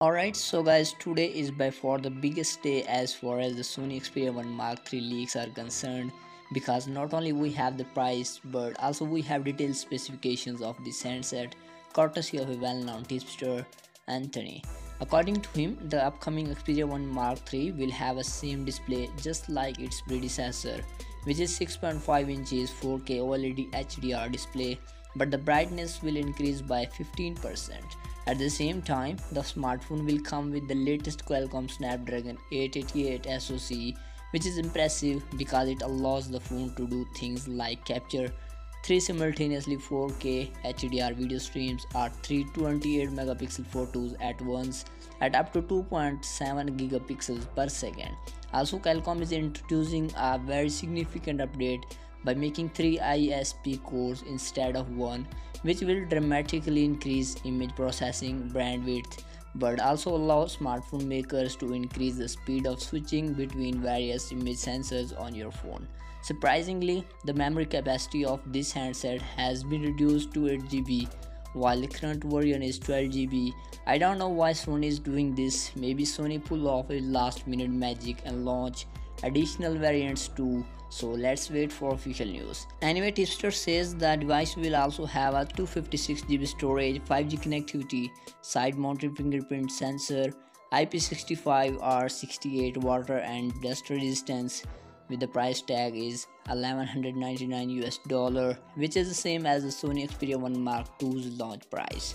Alright, so guys, today is by far the biggest day as far as the Sony Xperia 1 Mark III leaks are concerned because not only we have the price but also we have detailed specifications of this handset courtesy of a well-known tipster Anthony. According to him, the upcoming Xperia 1 Mark III will have a same display just like its predecessor which is 6.5 inches 4K OLED HDR display but the brightness will increase by 15%. At the same time, the smartphone will come with the latest Qualcomm Snapdragon 888 SoC which is impressive because it allows the phone to do things like capture 3 simultaneously 4K HDR video streams or 3 28 megapixel photos at once at up to 2.7 gigapixels per second. Also Qualcomm is introducing a very significant update by making 3 ISP cores instead of one which will dramatically increase image processing bandwidth but also allow smartphone makers to increase the speed of switching between various image sensors on your phone. Surprisingly, the memory capacity of this handset has been reduced to 8GB while the current version is 12GB. I don't know why Sony is doing this, maybe Sony pull off a last minute magic and launch additional variants too. So let's wait for official news. Anyway tipster says the device will also have a 256gb storage 5g connectivity side mounted fingerprint sensor ip65 r68 water and dust resistance with the price tag is 1199 us dollar which is the same as the sony xperia 1 mark II's launch price